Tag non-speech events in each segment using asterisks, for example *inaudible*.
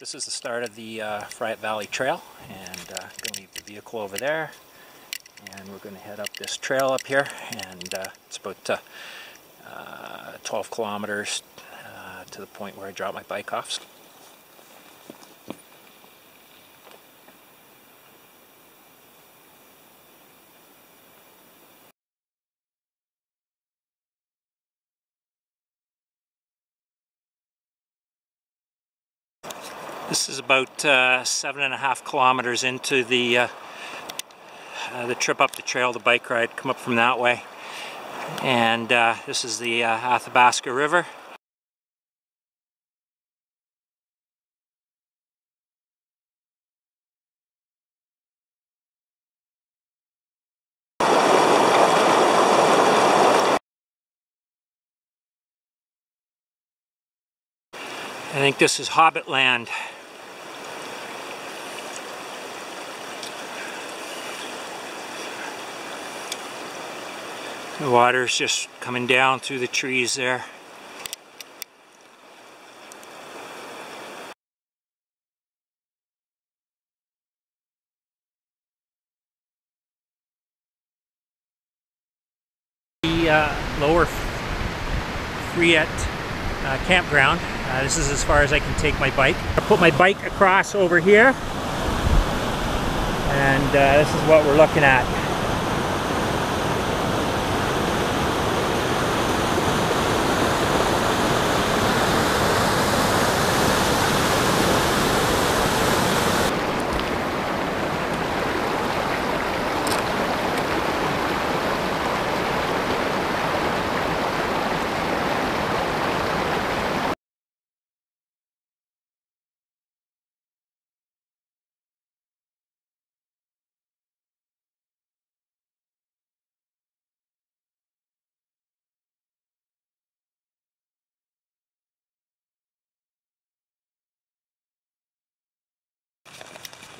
This is the start of the uh, Valley Trail and uh, going to leave the vehicle over there and we're going to head up this trail up here and uh, it's about uh, uh, 12 kilometers uh, to the point where I drop my bike off. This is about uh, seven and a half kilometers into the uh, uh, the trip up the trail, the bike ride, come up from that way. And uh, this is the uh, Athabasca River. I think this is Hobbit land. The water's just coming down through the trees there. The uh, lower Fryatt uh, campground. Uh, this is as far as I can take my bike. I put my bike across over here and uh, this is what we're looking at.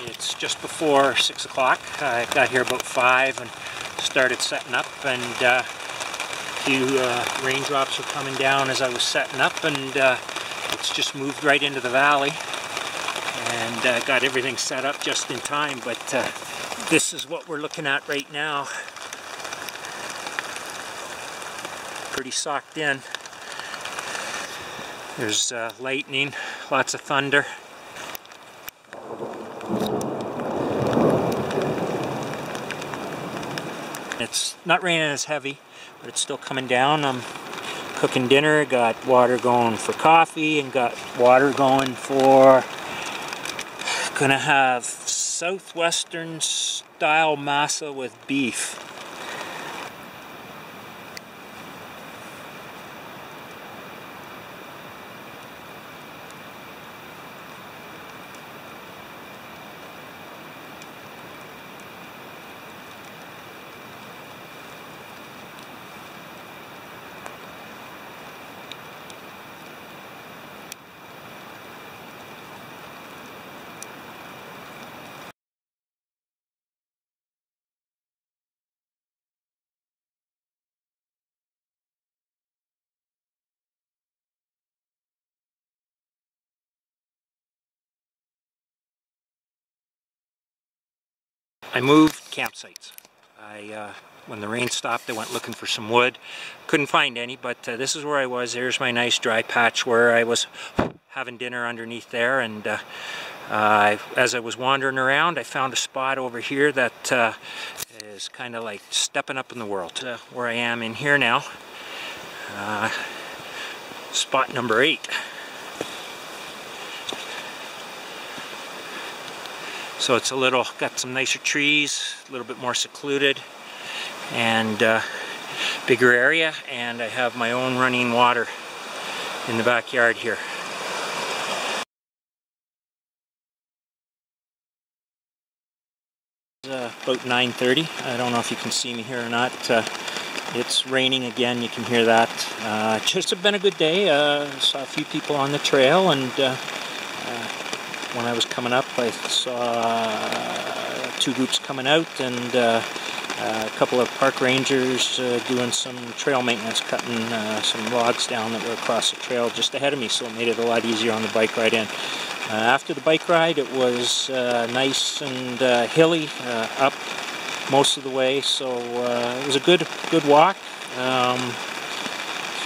It's just before 6 o'clock. I got here about 5 and started setting up and uh, a few uh, raindrops were coming down as I was setting up and uh, it's just moved right into the valley and uh, got everything set up just in time but uh, this is what we're looking at right now. Pretty socked in. There's uh, lightning, lots of thunder. It's not raining as heavy, but it's still coming down. I'm cooking dinner, got water going for coffee, and got water going for... Gonna have southwestern style masa with beef. I moved campsites. I, uh, when the rain stopped, I went looking for some wood. Couldn't find any, but uh, this is where I was. There's my nice dry patch where I was having dinner underneath there. And uh, as I was wandering around, I found a spot over here that uh, is kind of like stepping up in the world. Where I am in here now. Uh, spot number eight. So it's a little, got some nicer trees, a little bit more secluded, and uh, bigger area, and I have my own running water in the backyard here. Uh, about 9.30, I don't know if you can see me here or not. Uh, it's raining again, you can hear that. Uh, *laughs* just have been a good day, uh, saw a few people on the trail and uh, uh, when I was coming up, I saw uh, two groups coming out and uh, a couple of park rangers uh, doing some trail maintenance, cutting uh, some logs down that were across the trail just ahead of me, so it made it a lot easier on the bike ride in. Uh, after the bike ride it was uh, nice and uh, hilly uh, up most of the way so uh, it was a good good walk. Um,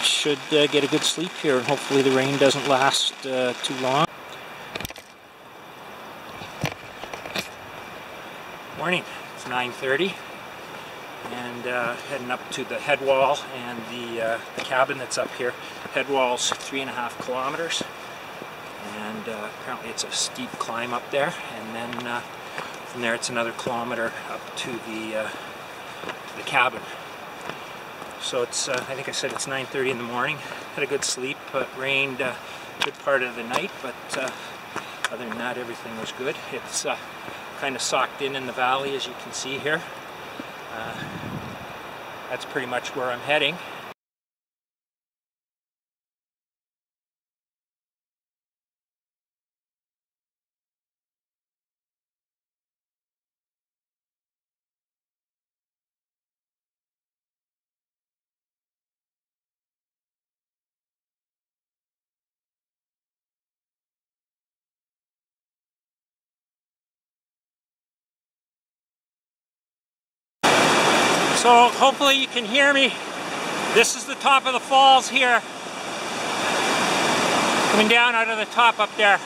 should uh, get a good sleep here and hopefully the rain doesn't last too long. Morning, it's 9.30 and uh, heading up to the head wall and the, uh, the, cabin that's up here. Head wall's three and a half kilometers and uh, apparently it's a steep climb up there and then uh, from there it's another kilometer up to the, uh, the cabin. So it's, uh, I think I said it's 9.30 in the morning. Had a good sleep, but rained a good part of the night, but other than that everything was good. It's kind of socked in in the valley as you can see here. Uh, that's pretty much where I'm heading. So hopefully you can hear me. This is the top of the falls here. Coming down out of the top up there.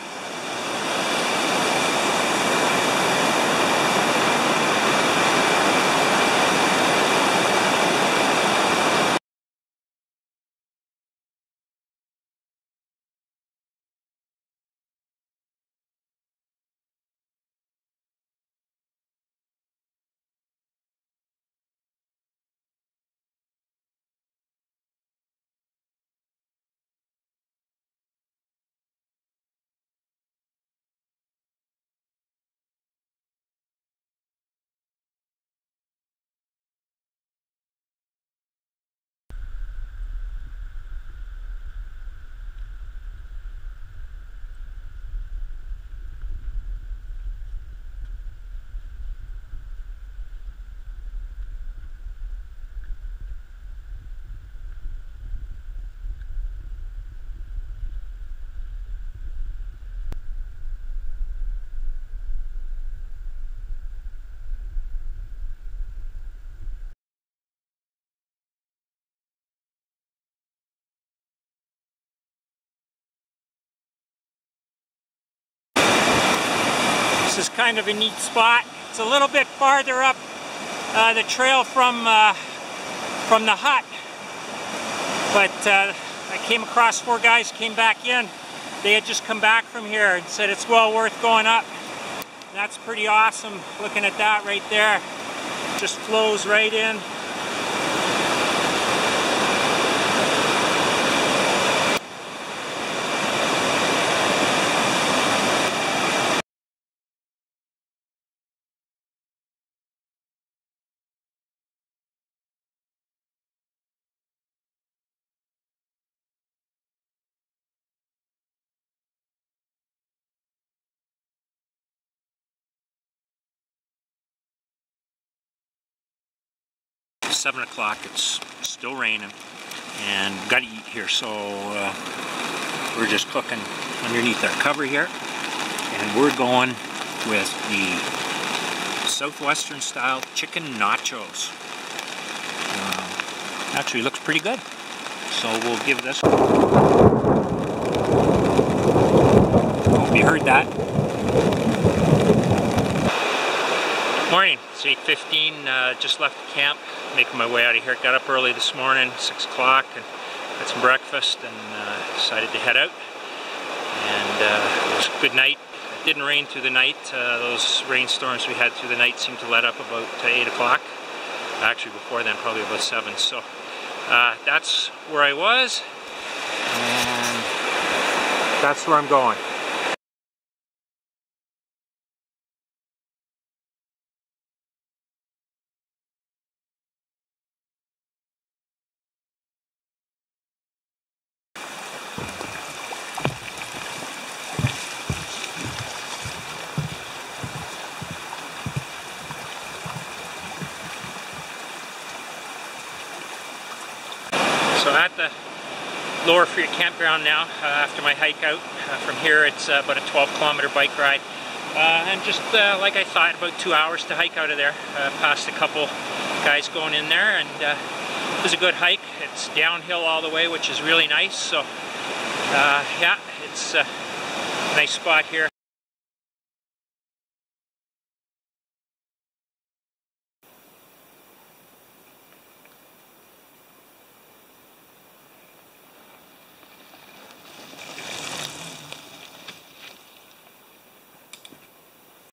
This is kind of a neat spot. It's a little bit farther up uh, the trail from uh, from the hut. But uh, I came across four guys came back in. They had just come back from here and said it's well worth going up. That's pretty awesome looking at that right there. Just flows right in. Seven o'clock. It's still raining and got to eat here. So uh, we're just cooking underneath our cover here. And we're going with the Southwestern style chicken nachos. Uh, actually looks pretty good. So we'll give this. Hope you heard that. It's 8.15, uh, just left camp, making my way out of here. Got up early this morning, 6 o'clock, and had some breakfast and uh, decided to head out. And uh, it was a good night. It didn't rain through the night. Uh, those rainstorms we had through the night seemed to let up about 8 o'clock. Actually before then, probably about 7. So uh, that's where I was, and that's where I'm going. So at the Lower Fryatt campground now uh, after my hike out. Uh, from here it's uh, about a 12 kilometer bike ride. Uh, and just uh, like I thought, about two hours to hike out of there. Uh, passed a couple guys going in there and it was a good hike. It's downhill all the way, which is really nice. So yeah, it's a nice spot here.